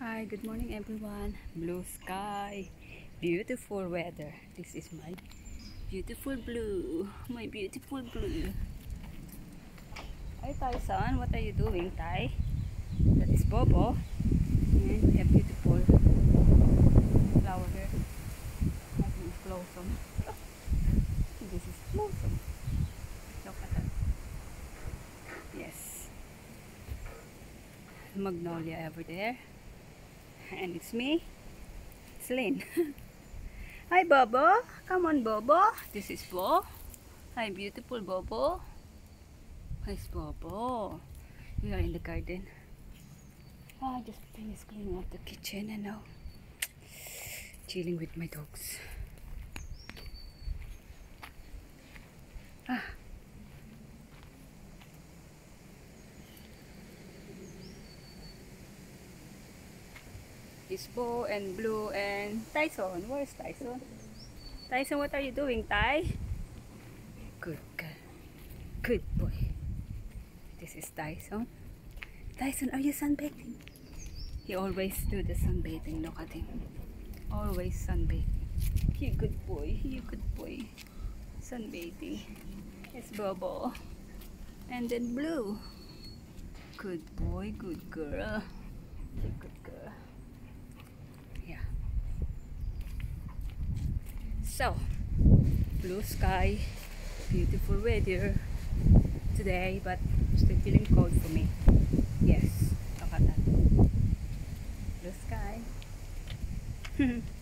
Hi, good morning everyone. Blue sky, beautiful weather. This is my beautiful blue. My beautiful blue. Hi, Tyson. What are you doing, Ty? That is Bobo. And we have beautiful flower here. I blossom. this is blossom. Look at that. Yes. Magnolia over there. And it's me, Celine. Hi, Bobo. Come on, Bobo. This is Bo. Hi, beautiful Bobo. Hi, Bobo. We are in the garden. Ah, I just finished cleaning up the kitchen and now chilling with my dogs. It's Bo and Blue and Tyson. Where's Tyson? Tyson, what are you doing, Ty? Good girl. Good boy. This is Tyson. Tyson, are you sunbathing? He always do the sunbathing. Look at him. Always sunbathing. You good boy. You good boy. Sunbathing. It's Bobo. And then Blue. Good boy. Good girl. You good girl. So, blue sky, beautiful weather today, but still feeling cold for me. Yes, look at that. Blue sky.